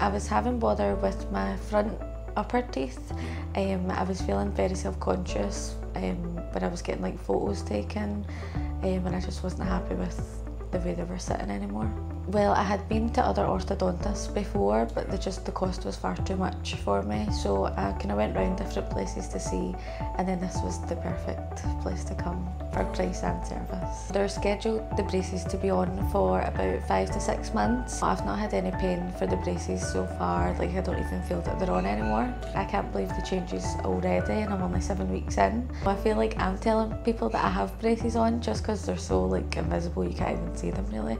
I was having bother with my front upper teeth. Um, I was feeling very self-conscious um, when I was getting like photos taken um, and I just wasn't happy with the way they were sitting anymore. Well, I had been to other orthodontists before, but the, just the cost was far too much for me. So I kind of went round different places to see, and then this was the perfect place to come for price and service. They're scheduled the braces to be on for about five to six months. I've not had any pain for the braces so far, like I don't even feel that they're on anymore. I can't believe the changes already and I'm only seven weeks in. I feel like I'm telling people that I have braces on just because they're so like invisible you can't even see them really.